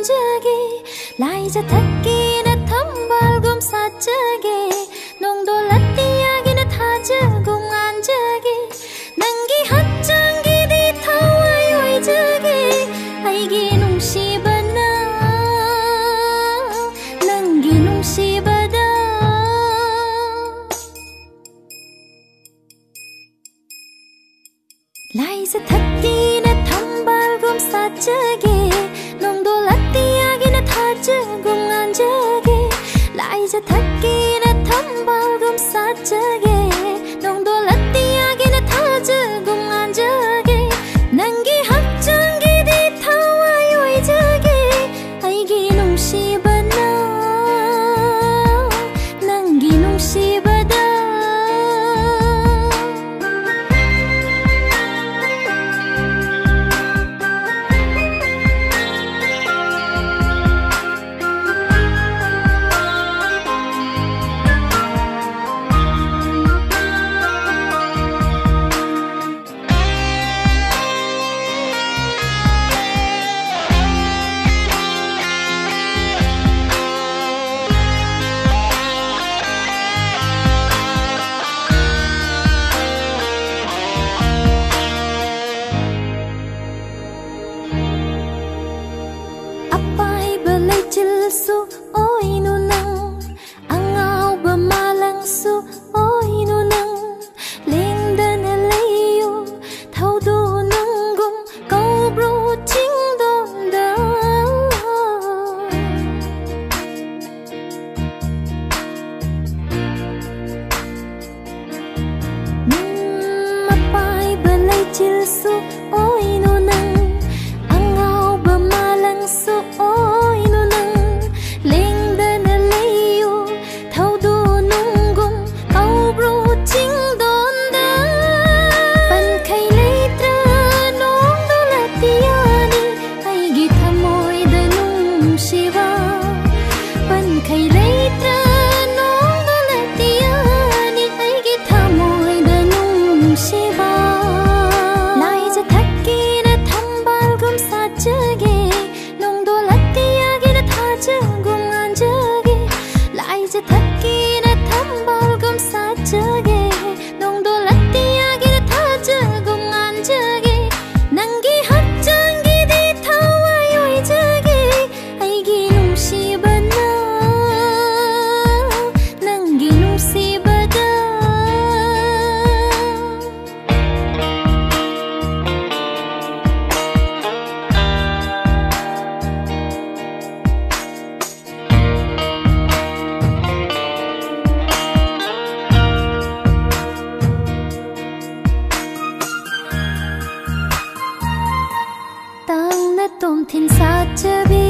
반짝이 라이자 타끼네 탐발금 사짜기 농도 라띠야기네 타즈궁 안자기 난기 핫장기 디타와요 이자기 아이기 농시바나 난기 농시바다 라이자 타끼네 탐발금 사짜기 세탁기에 텀벅 印追いの बच गया mungkin saja bisa